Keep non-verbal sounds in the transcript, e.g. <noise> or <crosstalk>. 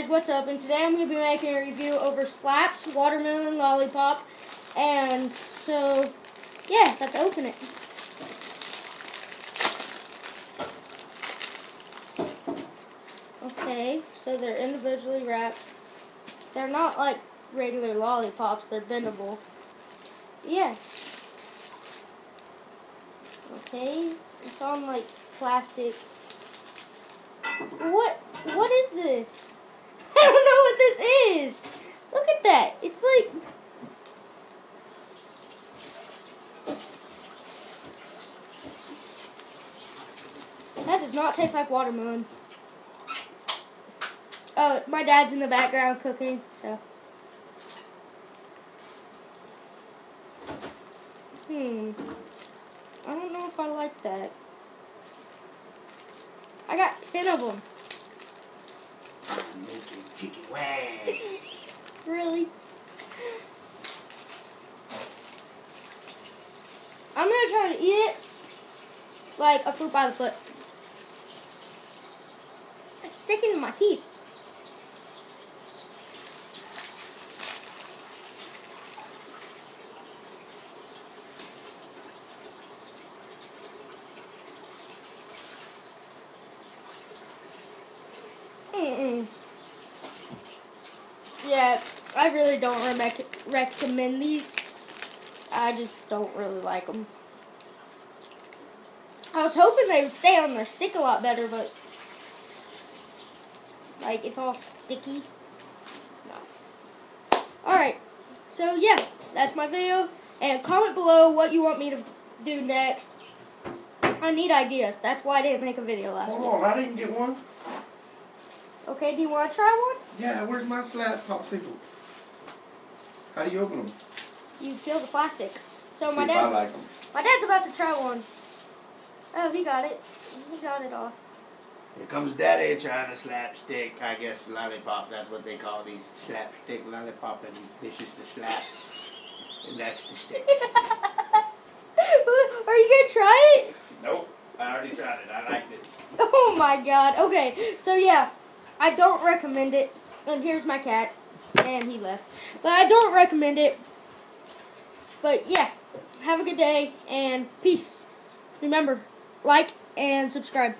guys, what's up? And today I'm going to be making a review over Slaps Watermelon Lollipop. And so, yeah, let's open it. Okay, so they're individually wrapped. They're not like regular lollipops, they're bendable. Yeah. Okay, it's on like plastic. What? What is this? I don't know what this is. Look at that. It's like. That does not taste like watermelon. Oh, my dad's in the background cooking, so. Hmm. I don't know if I like that. I got ten of them. Making chicken wings. Really? I'm gonna try to eat it like a fruit by the foot. It's sticking to my teeth. Mm-mm. Yeah, I really don't rec recommend these. I just don't really like them. I was hoping they would stay on their stick a lot better, but like it's all sticky. No. Alright, so yeah, that's my video. And comment below what you want me to do next. I need ideas. That's why I didn't make a video last week. Hold on, I didn't get one. Okay, do you want to try one? Yeah, where's my slap popsicle? How do you open them? You peel the plastic. So See my if I dad, like them. my dad's about to try one. Oh, he got it. He got it off. Here comes Daddy trying to slapstick. I guess lollipop. That's what they call these slapstick lollipop, and this is the slap, and that's the stick. <laughs> Are you gonna try it? nope, I already tried it. I liked it. Oh my god. Okay, so yeah, I don't recommend it. And here's my cat, and he left. But I don't recommend it. But yeah, have a good day and peace. Remember, like and subscribe.